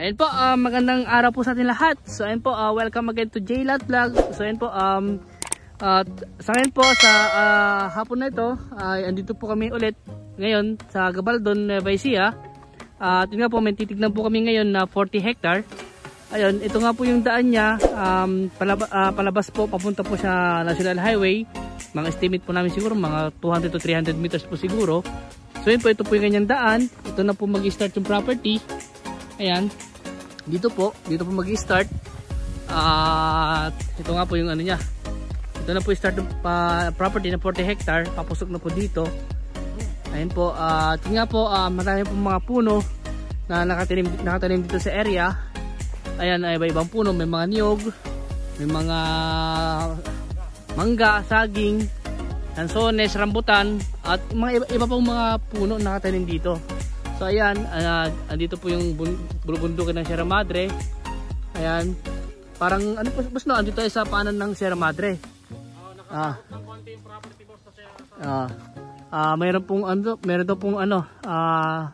Ayan po, ah, magandang araw po sa atin lahat. So ayan po, ah, welcome again to JLAT Vlog. So ayan po, um, at sa ngayon po sa ah, hapon na ito, ay andito po kami ulit ngayon sa Gabaldon, Nueva Ecija. At yun nga po, may titignan po kami ngayon na 40 hectare. Ayun, ito nga po yung daan niya, um, palaba, ah, palabas po, papunta po sa National Highway. Mga estimate po namin siguro, mga 200 to 300 meters po siguro. So yun po, ito po yung kanyang daan. Ito na po mag-start yung property. Ayan. Dito po, dito po mag-start. At ito nga po yung ano niya. Ito na po yung start ng pa, property na 40 hectare. Papusok na po dito. Ayan po. At yun nga po, uh, marami po mga puno na nakatanim, nakatanim dito sa area. Ayan, ay iba-ibang puno. May mga niyog, may mga mangga, saging, lansones, rambutan, at mga iba, iba pang mga puno na nakatanim dito. So ayan, uh, andito po yung bulubundukin ng Sierra Madre. Ayan. Parang ano po, boss no, andito tayo sa paanan ng Sierra Madre. Ah. Ah. Ah, mayroon pong ano, mayroon daw pong ano, ah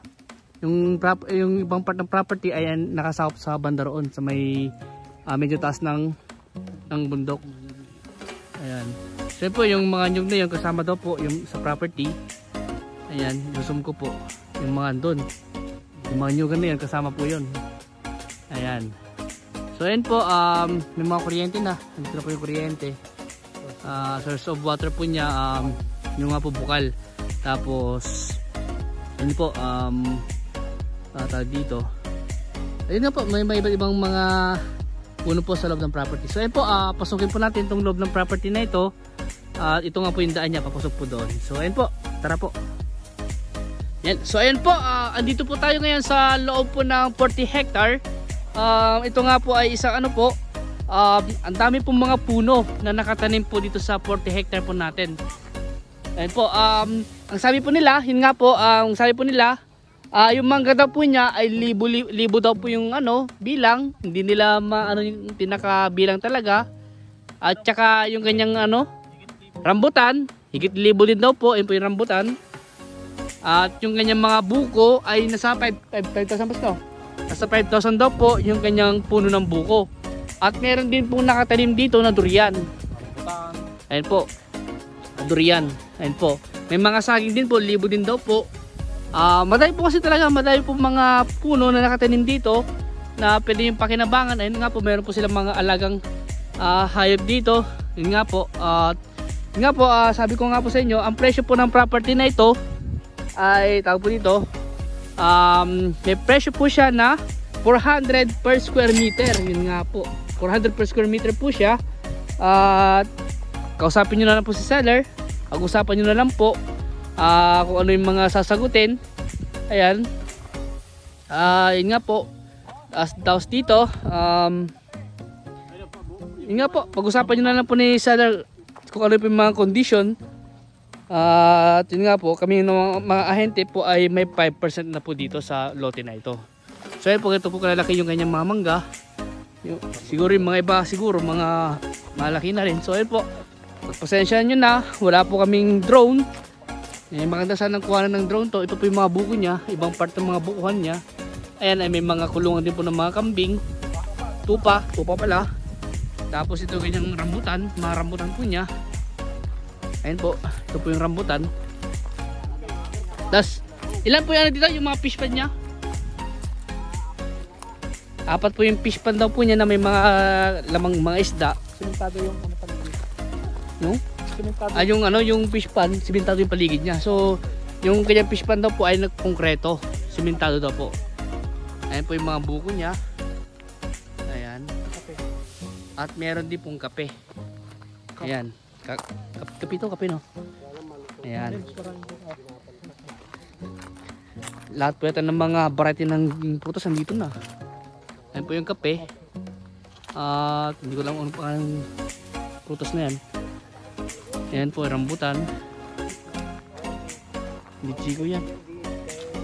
yung prop, yung ibang part ng property ay nakasakop sa banda roon sa may ah, medyo taas ng ng bundok. Ayan. So po yung mga nyug na yun kasama daw po yung sa property. Ayan, gusto ko po. Yung mga andun. Yung mga nyugan na yan kasama po yun. Ayan. So ayan po um, may mga kuryente na. Nandito na po yung kuryente. Uh, source of water po niya um, yung nga po bukal tapos ano po um, uh, dito. Ayun nga po may, may iba't ibang mga puno po sa loob ng property. So ayan po uh, pasukin po natin itong loob ng property na ito. At uh, ito nga po yung daan niya papasok po doon. So ayan po tara po yan. So ayan po, uh, andito po tayo ngayon sa loob po ng 40 hectare. Uh, ito nga po ay isang ano po, uh, ang dami pong mga puno na nakatanim po dito sa 40 hectare po natin. Ayan po, um, ang sabi po nila, yun nga po, uh, ang sabi po nila, uh, yung mangga daw po niya ay libo, libo daw po yung ano, bilang. Hindi nila ma, ano, yung tinakabilang talaga. At saka yung kanyang ano, rambutan, higit libo din daw po, yun po yung rambutan. At yung kanyang mga buko ay nasa 5,000 pa Nasa 5,000 daw po yung kanyang puno ng buko. At meron din po nakatanim dito na durian. Ayan po. Durian. Ayan po. May mga saging din po, libo din daw po. Uh, madami po kasi talaga, madami po mga puno na nakatanim dito na pwede yung pakinabangan. Ayun nga po, meron po silang mga alagang uh, hayop dito. Yun nga po. Uh, yun nga po, uh, sabi ko nga po sa inyo, ang presyo po ng property na ito ay tawag po dito. Um, may presyo po siya na 400 per square meter. Yun nga po. 400 per square meter po siya. At uh, kausapin nyo na lang po si seller. Pag-usapan nyo na lang po uh, kung ano yung mga sasagutin. Ayan. Uh, yun nga po. As daos dito um, yun nga po. Pag-usapan nyo na lang po ni seller kung ano yung mga condition at uh, yun nga po, kami ng mga ahente po ay may 5% na po dito sa lote na ito. So ayun po, ito po kalalaki yung kanyang mga mangga. Yung, siguro yung mga iba, siguro mga malaki na rin. So ayun po, pasensya nyo na, wala po kaming drone. Eh, maganda sana kuha ng drone to. Ito po yung mga buko niya, ibang part ng mga bukuhan niya. Ayan ay may mga kulungan din po ng mga kambing. Tupa, tupa pala. Tapos ito ganyang rambutan, mga rambutan po niya. Ayan po, ito po yung rambutan. Tapos, ilan po ano dito, yung mga fish pan niya? Apat po yung fish pan daw po niya na may mga lamang mga isda. Simentado yung ano paligid. Yung? Simentado. Ah, yung ano, yung fish pan, simentado yung paligid niya. So, yung kanyang fish pan daw po ay nagkonkreto. Simentado daw po. Ayan po yung mga buko niya. Ayan. At meron din pong kape. Ayan. Kape to, kape no. Ayan. Lahat po ng mga variety ng prutas nandito na. Ayan po yung kape. At hindi ko lang ano pa ang prutas na yan. Ayan po, rambutan. Hindi ko yan.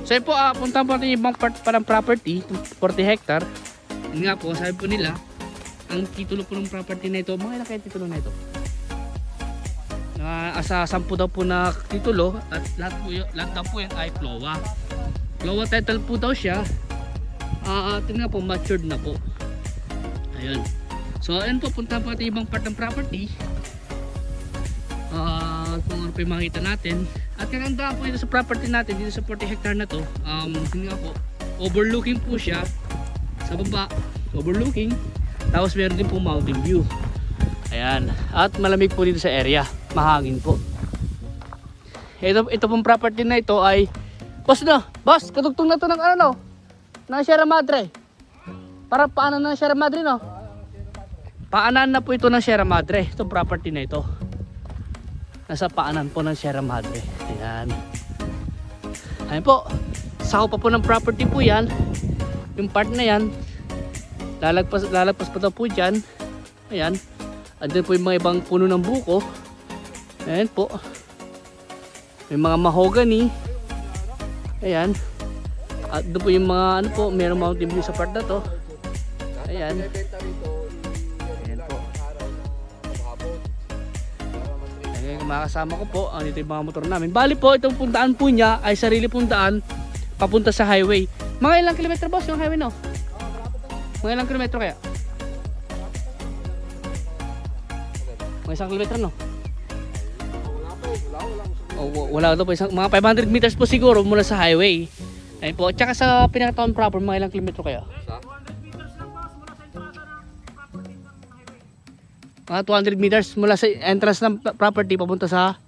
So yun po, uh, punta po natin yung ibang part pa ng property, 40 hectare. Yun nga po, sabi po nila, ang titulo po ng property na ito, mga ilang kaya titulo na ito? Uh, asa sampu daw po na titulo at lahat po, lahat daw po yan ay Plowa Plowa title po daw siya Ah, uh, tingnan po, matured na po. Ayun. So, ayun po, punta po natin ibang part ng property. Ah, uh, kung ano pa yung makita natin. At kagandaan po ito sa property natin, dito sa 40 hectare na to. Um, tingnan po, overlooking po siya sa baba. Overlooking. Tapos meron din po mountain view. Ayan. At malamig po dito sa area. Mahangin po. Ito, ito pong property na ito ay Boss na, boss, katugtong na to ng ano no? Ng Sierra Madre. Para paanan ng Sierra Madre no? Paanan na po ito ng Sierra Madre. Itong property na ito. Nasa paanan po ng Sierra Madre. Ayan. Ayan po. Sako pa po ng property po yan. Yung part na yan. Lalagpas, lalagpas pa daw po dyan. Ayan. Andun po yung mga ibang puno ng buko. Ayan po. May mga mahogany. Ayan. At doon po yung mga ano po, merong mountain view sa part na to. Ayan. Ayan po. Ayan, mga kasama ko po, ang ito yung mga motor namin. Bali po, itong puntaan po niya ay sarili pong daan papunta sa highway. Mga ilang kilometro boss yung highway no? Mga ilang kilometro kaya? Mga isang kilometro no? Oh, wa- wala daw po isang mga 500 meters po siguro mula sa highway. Ayun po. Tsaka sa pinaka-town proper mga ilang kilometro kaya? Mga 200 meters mula sa entrance ng property papunta sa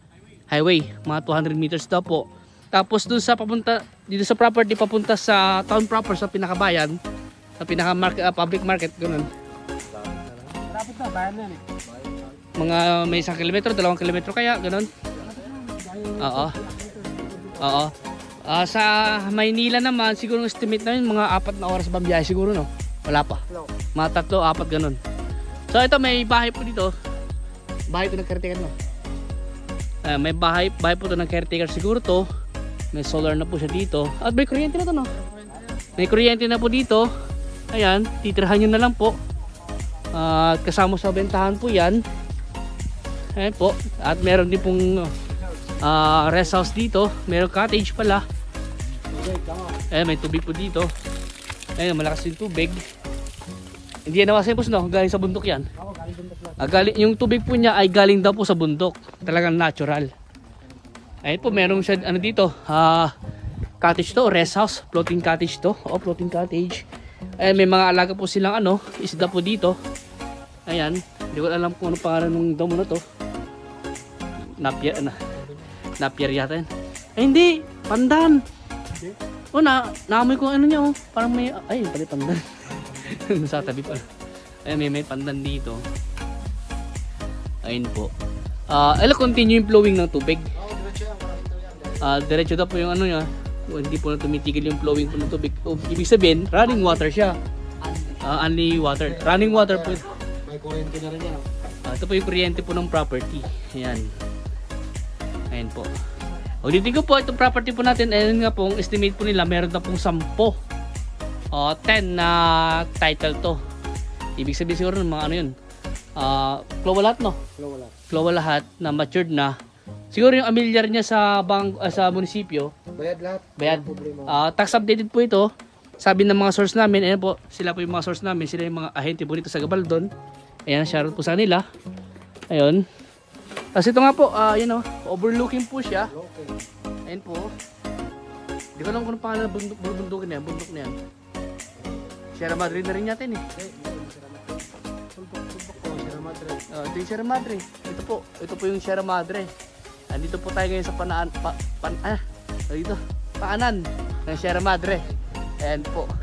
highway. Mga 200 meters daw po. Tapos dun sa papunta dito sa property papunta sa town proper sa pinakabayan, sa pinaka market, public market ganun. Malapit na, bayan na yan eh. Mga may isang kilometro, dalawang kilometro kaya ganun. Oo. Oo. Ah, sa Maynila naman, siguro estimate namin mga apat na oras bambiyahe siguro no. Wala pa. Mga tatlo, apat ganun. So ito may bahay po dito. Bahay po ng caretaker no. Ah, may bahay, bahay po to ng caretaker siguro to. May solar na po siya dito. At may kuryente na to no. May kuryente na po dito. Ayan, titirhan nyo na lang po. At kasama sa bentahan po yan. Ayan po. At meron din pong ah, rest house dito. Meron cottage pala. Ayan, may tubig po dito. Ayan, malakas yung tubig. Hindi yan nawasin po, no? Galing sa bundok yan. Ako, galing bundok lang. Ah, galing, yung tubig po niya ay galing daw po sa bundok. Talagang natural. Ayun po, meron siya, ano dito, ah, cottage to, rest house, floating cottage to. O, floating cottage. Ayan, may mga alaga po silang ano, isda po dito. Ayan, hindi ko alam kung ano pangalan ng damo na to. Napier, na, napier yata yan. Ay, hindi, pandan. Hindi? O, na, naamoy ko ano niya, oh. Parang may, ay, pala pandan. Nasa tabi pa. Ayan, may, may pandan dito. Ayun po. Ah, uh, continue yung flowing ng tubig. Ah, diretso daw po yung ano niya. O, hindi po na tumitigil yung flowing po ng tubig. O, ibig sabihin, running water siya. Ah, only water. Running water po. May kuryente na rin yan. Ah, ito po yung kuryente po ng property. Ayan. Ayan po. O, dito ko po, itong property po natin, ayun nga po, ang estimate po nila, meron na pong 10 o 10 na title to. Ibig sabihin siguro ng mga ano yun. Uh, lahat no? Wala, wala. Klowa lahat na matured na. Siguro yung amilyar niya sa bang ah, sa munisipyo, Bayad lahat. Bayad. Ah, tax updated po ito. Sabi ng mga source namin, ayan po, sila po yung mga source namin, sila yung mga ahente po dito sa Gabaldon. Ayan, shoutout po sa nila. Ayun. Tapos ito nga po, ah, yun o, overlooking po siya. Ayan po. Hindi ko alam kung ano ng bundok, bundok na yan, bundok na yan. Sierra Madre na rin natin eh. Uh, ito yung Sierra Madre. Ito po, ito po yung Sierra Madre. Andito po tayo ngayon sa panaan, pa, pan, ah, dito, paanan ng Sierra Madre. Ayan po.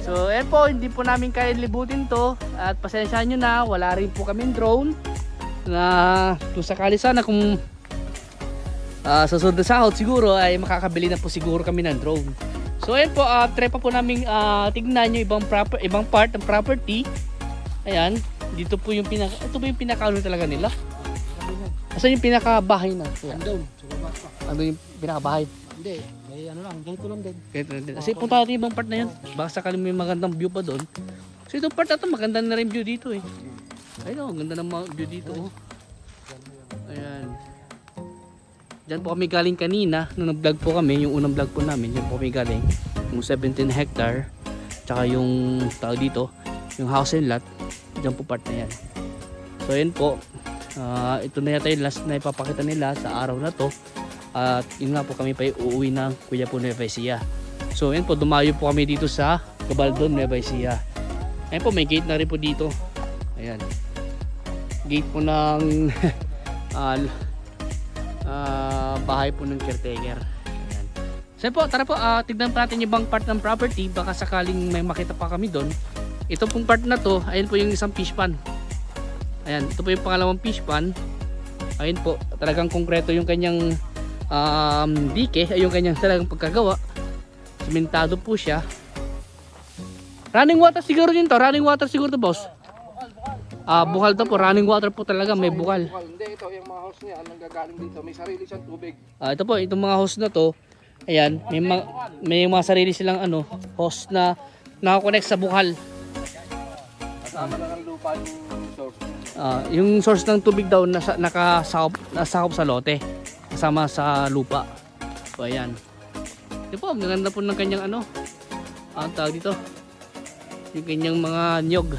So, ayan po, hindi po namin kaya libutin to. At pasensya nyo na, wala rin po kaming drone. Na kung sakali sana kung ah, sa sunod na sahod siguro ay makakabili na po siguro kami ng drone. So ayan po, uh, try pa po namin ah, tignan yung ibang proper, ibang part ng property. Ayan, dito po yung pinaka ito po yung pinaka ano talaga nila. Asan yung pinaka bahay na? Andun, sa baba pa. Ano yung pinaka bahay? Hindi, may ano lang, ganito lang din. Ganito na din. Kasi punta natin yung ibang part na yun. Baka sakali may magandang view pa doon. So itong part na to, maganda na rin view dito eh. Ayun oh, ganda ng view dito oh. Ayan. Diyan po kami galing kanina, nung nag-vlog po kami, yung unang vlog po namin, diyan po kami galing. Yung 17 hectare. tsaka yung tawag dito, yung house and lot, dyan po part na yan. So yun po, ah, ito na yata yung last na ipapakita nila sa araw na to. At yun nga po kami pa uuwi ng Kuya po Nueva Ecija. So yun po, dumayo po kami dito sa Gabaldon, Nueva Ecija. Ayun po, may gate na rin po dito. Ayan. Gate po ng ah, ah, bahay po ng caretaker. Ayan. So yun po, tara po, ah, tignan pa natin yung ibang part ng property. Baka sakaling may makita pa kami doon. Ito pong part na to, ayun po yung isang fish pan. Ayan, ito po yung pangalawang fish pan. Ayun po, talagang konkreto yung kanyang um, dike, yung kanyang talagang pagkagawa. Simentado po siya. Running water siguro din to, running water siguro to boss. Ah, bukal to po, running water po talaga, may bukal. Hindi, ito yung mga house niya. Anong gagaling dito? May sarili siyang tubig. Ah, ito po, itong mga host na to, ayan, may, mga, may mga sarili silang ano, host na nakakonect sa bukal. Kasama na ng lupa yung source. Ah, yung source ng tubig daw nasa, nakasakop, nasakop sa lote, kasama sa lupa. So, ayan. Ito po, ang ganda po ng kanyang ano, ah, ang tawag dito, yung kanyang mga nyog.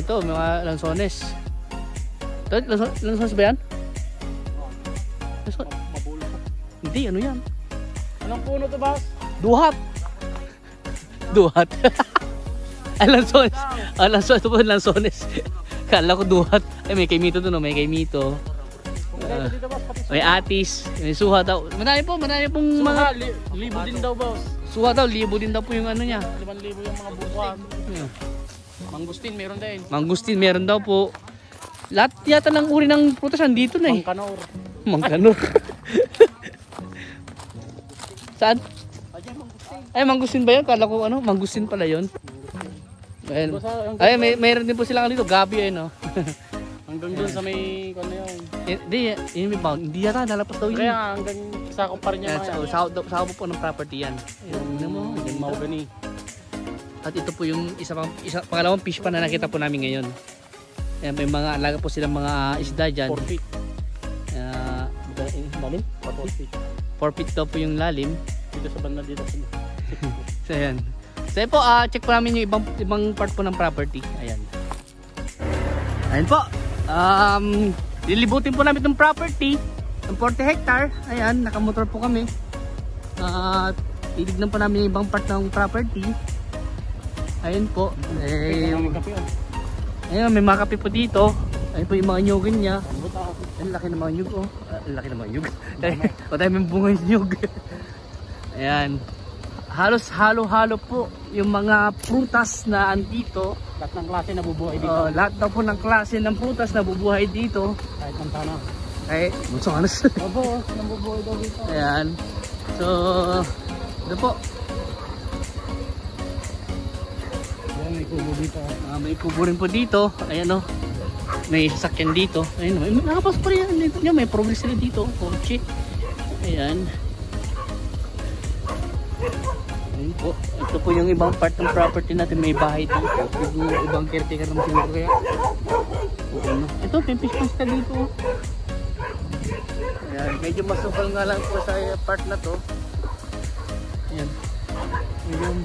Ito, mga lansones. Ito, lanso- lansones ba yan? Lanson-. Hindi, ano yan? Anong puno to, boss? Duhat. Duhat. Ay, lansones. Ah, lansones. Ito po, lansones. Kala ko duhat. Ay, may kay Mito doon. oh. May kay Mito. Kompleto dito, boss. Pati May atis. May suha daw. Marami po, marami pong mga... mga li- libo din daw, boss. Suha daw, libo din daw po yung ano niya. 5,000 yung mga bukuan. Yeah. Mangustin, meron din. Mangustin, meron daw po. Lahat yata ng uri ng prutas nandito na eh. Mangkanor. Mangkanor. Saan? Ayan, mangustin. Ay, mangustin ba yun? Kala ko ano, mangustin pala yun. Ah, hanggang Ay, may mayroon din po silang ano dito, gabi ayun, no. Hanggang doon sa may, ano yun. Hindi, yun may bound. Hindi yata, nalapas daw yun. Kaya hanggang sakop pa rin niya sa, mga sa, sa, sa po ng property yan. Ayun, tingnan mo, Yung mahogany. At ito po yung isa pang isa, pangalawang fish pa na nakita po namin ngayon. Ayan, may mga alaga po silang mga isda dyan. 4 feet. Uh, lalim? 4 feet. 4 feet daw po yung lalim. Dito sa banda dito. sa- So ayan. So ayan po, ah, check po namin yung ibang, ibang part po ng property. Ayan. Ayan po. Um, lilibutin po namin itong property. Ng 40 hectare. Ayan, nakamotor po kami. At titignan po namin yung ibang part ng property. Ayan po. Eh, oh. ayan, may mga kape po dito. Ayan po yung mga nyugin niya. Ang. Ang laki ng mga nyug oh. Ah, Ang laki ng mga nyug. Patay may bunga nyug. Ayan. Halos halo-halo po yung mga prutas na andito. Lahat ng klase nabubuhay dito. Uh, lahat daw po ng klase ng prutas na bubuhay dito. Kahit ng tanah. Ay, gusto ka Opo, nabubuhay daw dito. Ayan. So, ito po. Kubo dito. Ah, may kubo rin po dito. Ayan oh. May sasakyan dito. Ayan. May nakapasok pa rin dito. Yan, may progress sila dito. Kotse. Ayan. Ayan po. Ito po yung ibang part ng property natin. May bahay dito. Yung ibang caretaker naman siguro kaya. Okay, no? Ito, pimpis-pis ka dito. Ayan. Medyo masukal nga lang po sa part na to. Ayan. Ayan.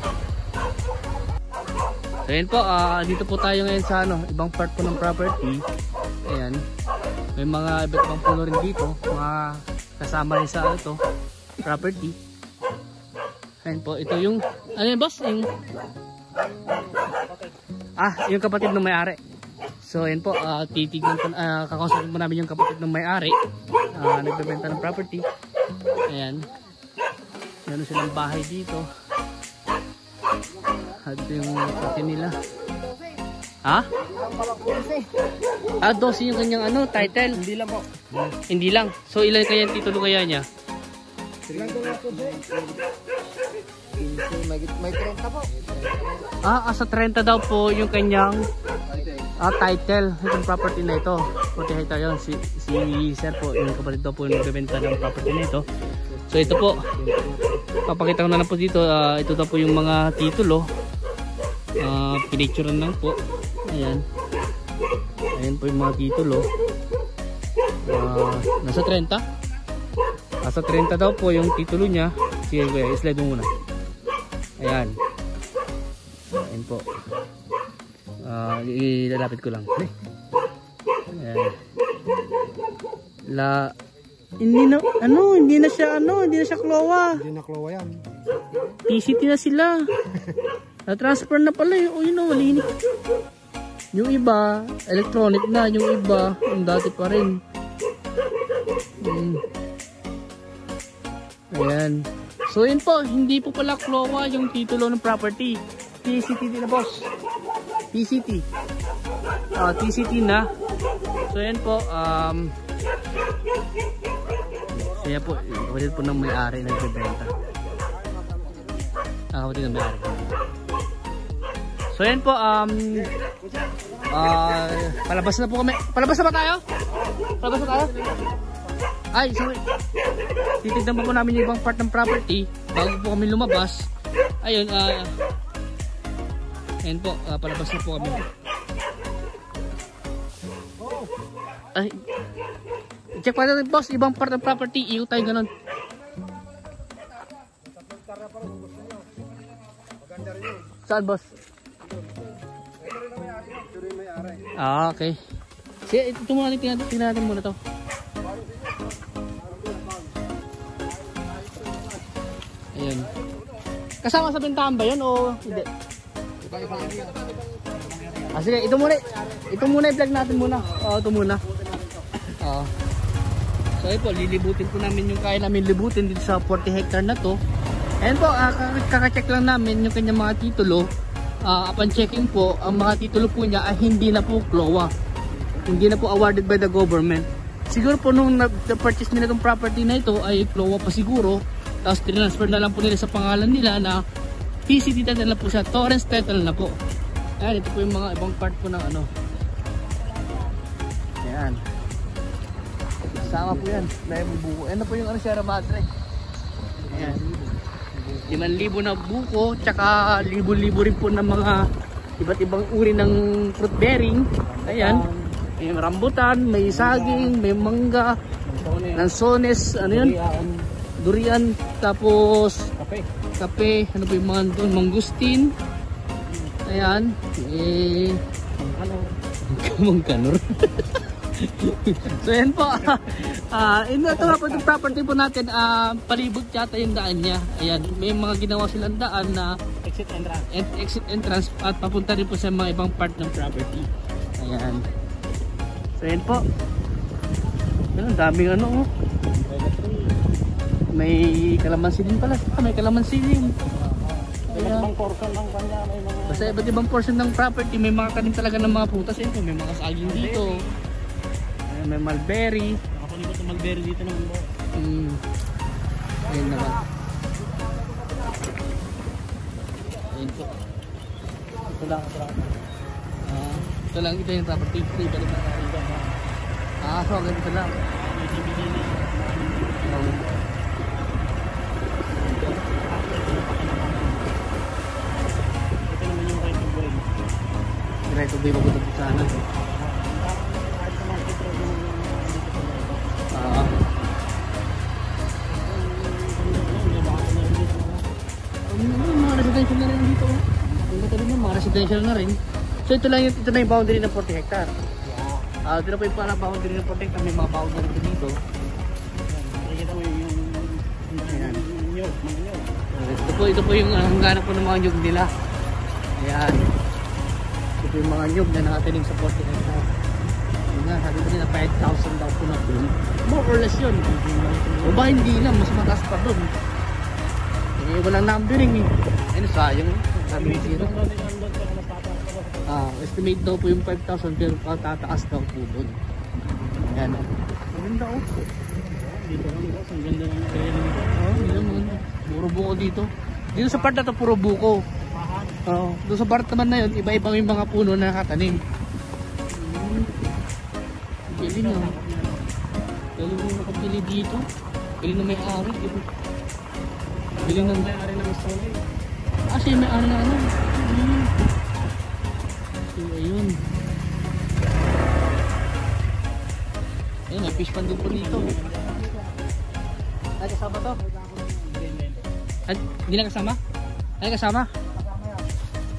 So yun po, ah, dito po tayo ngayon sa ano, ibang part po ng property. Ayan. May mga iba't ibang puno rin dito, mga kasama rin sa ano to, property. Ayan po, ito yung, ano yun boss? Yung, ah, yung kapatid ng may-ari. So ayan po, ah, titignan po, uh, kakausapin po namin yung kapatid ng may-ari. Ah, nagbebenta ng property. Ayan. Meron silang bahay dito. At yung pati nila. Ha? Ah, 12 yung kanyang ano, title. Hindi lang po. Hindi lang. So ilan kaya yung titulo kaya niya? May, may 30 po. Ah, asa 30 daw po yung kanyang ah, title. Itong property na ito. 40 hectare yun. Si, si sir po, yung kapatid daw po yung nagbebenta ng property na ito. So ito po, papakita ko na lang po dito. ah, ito daw po yung mga titulo. Uh, pinicturean lang po. Ayan. Ayan po yung mga titulo. Ah, nasa 30. Nasa 30 daw po yung titulo niya. Sige kuya, slide mo muna. Ayan. Ayan po. Ah, ilalapit ko lang. Ayan. La hindi na ano, hindi na siya ano, hindi na siya klowa. Hindi naklowa yan. PCT na sila. Na-transfer na pala eh. O yun o, malinis. Yung iba, electronic na. Yung iba, yung dati pa rin. Hmm. Ayan. So yun po, hindi po pala klowa yung titulo ng property. PCT din na boss. PCT. Ah, TCT na. So yan po, um, kaya po, kapatid po ng may-ari nagbebenta. Ah, kapatid ng may-ari. So yan po, um, ah, palabas na po kami. Palabas na ba tayo? Palabas na tayo? Ay, sorry. Titignan pa po namin yung ibang part ng property bago po kami lumabas. Ayun, ah, Ayan po, ah, palabas na po kami. Ay, check pa natin boss, ibang part ng property, iyo tayo ganun. Saan boss? Ah, okay. Sige, ito muna tingnan, tingnan natin muna to. Ayan. Kasama sa bentahan ba yun o hindi? Ah, sige, ito muna. Ito muna i-vlog natin muna. Oo, ito muna. Oo. So, ayun po, lilibutin po namin yung kaya namin libutin dito sa 40 hectare na to. Ayan po, kak- kakacheck lang namin yung kanyang mga titulo. Ah, upon checking po, ang mga titulo po niya ay hindi na po CLOA. Hindi na po awarded by the government. Siguro po nung nag-purchase nila itong property na ito ay CLOA pa siguro. Tapos transfer na lang po nila sa pangalan nila na PCT title na po siya. Torrens title na po. Ayan, ito po yung mga ibang part po ng ano. Ayan. Kasama po yan. Dahil buko. Ayan na po yung ano, Sierra Madre. Ayan. 5,000 na buko, tsaka libo-libo rin po ng mga iba't ibang uri ng fruit bearing. Ayan. May rambutan, may saging, may mangga, lansones, ano yun? Durian, tapos Kape. kape, ano pa yung mga doon, mangustin. Ayan, eh, Ano? kamang kanor. so yan po, ah ito ito nga po yung property po natin, ah palibot yata yung daan niya. Ayan, may mga ginawa silang daan na Exit entrance. ent exit entrance at papunta rin po sa mga ibang part ng property. Ayan. So yan po. Ayan, ang daming ano oh. May kalamansi din pala. Ah, may kalamansi din. Ayan. ibang portion ng kanya may mga... Basta iba't ibang portion ng property, may mga kanin talaga ng mga prutas. Ito, may mga saging dito. Ayan, may mulberry. Nakapalibot ng mulberry dito naman po. Mm. Ayun naman. Ayun po. Ito lang, ito lang. Ah, ito lang, ito yung property. Ito yung balik na tayo. Ah, so ganito lang. Oh. Ito naman yung magutot po sana. Residential na rin. So ito lang yung, ito na yung boundary ng 40 hectare. Ah, ito na po yung para boundary ng 40 hectare. May mga boundary po dito. Nakikita mo yung... yung- Ayan. nyog, mga nyog. Ito po, ito po yung uh, hangganan po ng mga nyug nila. Ayan. Ito po yung mga nyug na nakatiling sa 40 hectare. Yun nga, sabi ko nila 5,000 daw po na doon. More or less yun. O ba hindi lang, mas mataas pa doon. Eh, walang numbering eh. Ayun, sayang. Sabi ni Zero. Estimate daw po yung 5,000 pero patataas daw po doon. Ayan. Maganda oh. Dito lang boss, ang ganda ng area nito. Oh, yun, maganda. Puro buko dito. Dito sa part na to, puro buko. Oo. Doon sa part naman na yun, iba-iba yung mga puno na nakatanim. Galing ah. Galing mo nakapili dito. Galing na may ari. Galing, ng... May ari ng stone. Ah, siya may ari na ano. Hmm. So, ayun. Ayun, may fish pan din po dito. Ay, kasama to? At, hindi na kasama? Ay, kasama?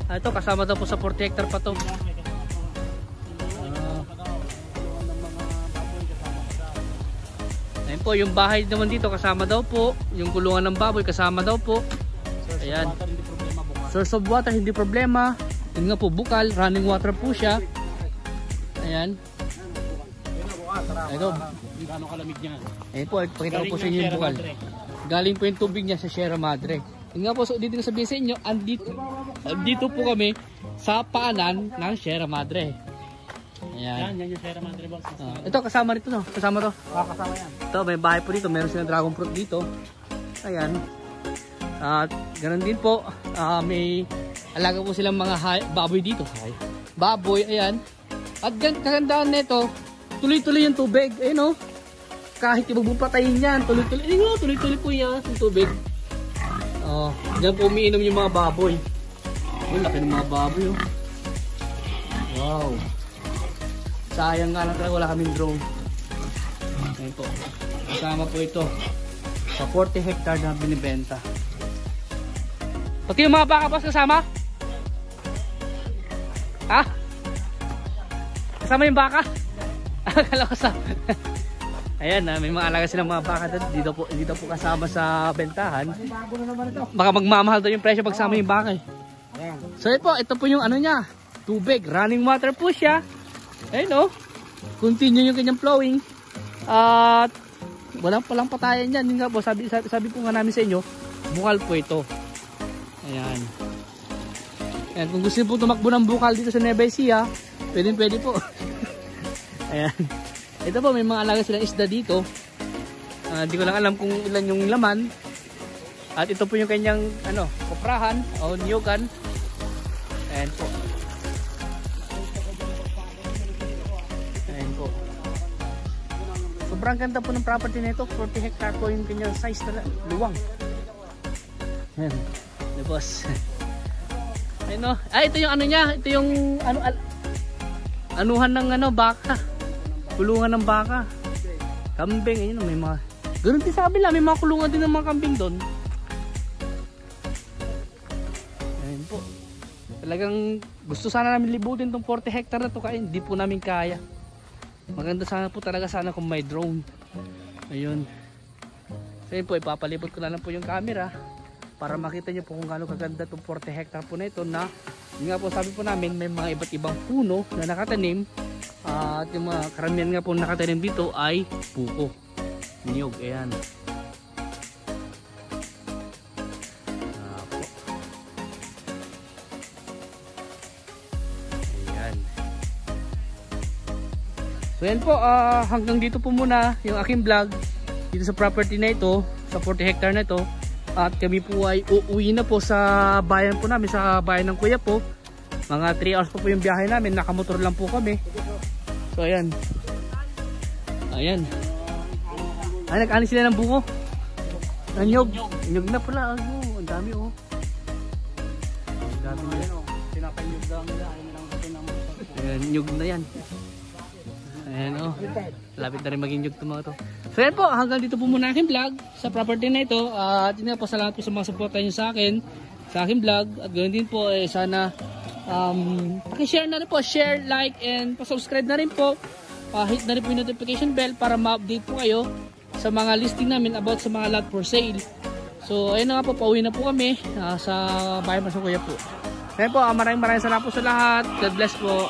Ah, ito, kasama daw po sa 40 hectare pa to. Ah. Ayun po, yung bahay naman dito kasama daw po. Yung kulungan ng baboy kasama daw po. Ayan. Hindi problema bukas. Source of water, hindi problema. Yun nga po, bukal. Running water po siya. Ayan. Ito. Gano'ng kalamig niyan? Ayun po, pakita ko po sa inyo yung bukal. Galing po yung tubig niya sa Sierra Madre. Yun nga po, so dito ko sabihin sa inyo, andito, andito po kami sa paanan ng Sierra Madre. Ayan. Yan, yan yung Sierra Madre Boss. Ah, ito, kasama nito no? Kasama to. Ah, kasama yan. Ito, may bahay po dito. Meron silang dragon fruit dito. Ayan. At ganun din po, ah, may alaga po silang mga hay- baboy dito. Hay. Baboy, ayan. At gan kagandaan nito, tuloy-tuloy yung tubig. Ayun oh. Kahit ibang mong patayin yan, tuloy-tuloy. Ayun oh, tuloy-tuloy po yan yung tubig. Oh, diyan po umiinom yung mga baboy. Oh, laki ng mga baboy oh. Wow. Sayang nga lang talaga wala kaming drone. Ayan po. Kasama po ito sa 40 hectare na binibenta. Pati yung mga baka boss kasama? Kasama yung baka? Akala ko sa... Ayan na, may mga alaga silang mga baka doon. Dito po, dito po kasama sa bentahan. Baka magmamahal doon yung presyo pagsama yung baka eh. So ito po, ito po yung ano niya. Tubig, running water po siya. Ayun oh. Continue yung kanyang flowing. At walang palang patayan yan. Yun nga po, sabi, sabi, sabi po nga namin sa inyo, bukal po ito. Ayan. Ayan, kung gusto po tumakbo ng bukal dito sa Nueva pwede pwede po. Ayan. Ito po, may mga alaga silang isda dito. Ah, Hindi ko lang alam kung ilan yung laman. At ito po yung kanyang ano, kuprahan o niyugan. Ayan po. Ayan po. Sobrang ganda po ng property nito. 40 hectare po yung kanyang size na luwang. Ayan. The boss. Ayan o. Ah, ito yung ano niya. Ito yung ano, al anuhan ng ano, baka. Kulungan ng baka. Kambing. Ayun may mga... Ganun din sa kabila. May mga kulungan din ng mga kambing doon. Ayun po. Talagang gusto sana namin libutin tong 40 hectare na to kaya hindi po namin kaya. Maganda sana po talaga sana kung may drone. Ayun. So po, ipapalipot ko na lang po yung camera para makita nyo po kung gaano kaganda itong 40 hectare po na ito na yun nga po sabi po namin may mga iba't ibang puno na nakatanim Ah, at yung mga karamihan nga po nakatanim dito ay puko. Niyog, ayan. Ah, po. So yan po, ah, hanggang dito po muna yung aking vlog dito sa property na ito, sa 40 hectare na ito. At kami po ay uuwi na po sa bayan po namin, sa bayan ng kuya po. Mga 3 hours po po yung biyahe namin, nakamotor lang po kami. So ayan. Ayan. Ay, nag-ani sila ng buko. Nanyog. Nyog na pala. Ano, ang dami oh. Ang dami na yan oh. Pinapanyog daw nila. Ayun lang sa pinang. Ayan, nyug na yan. Ayan oh. Lapit na rin maging nyug itong mga to. So yan po, hanggang dito po muna aking vlog sa property na ito. Ah, At yun po, salamat po sa mga suporta nyo sa akin, sa aking vlog. At ganoon din po, eh, sana um, pakishare na rin po, share, like, and pa-subscribe na rin po. Pa-hit na rin po yung notification bell para ma-update po kayo sa mga listing namin about sa mga lot for sale. So, ayun na nga po, pauwi na po kami ah, sa bahay mas kuya po. Ayan po, ah, maraming maraming salamat po sa lahat. God bless po.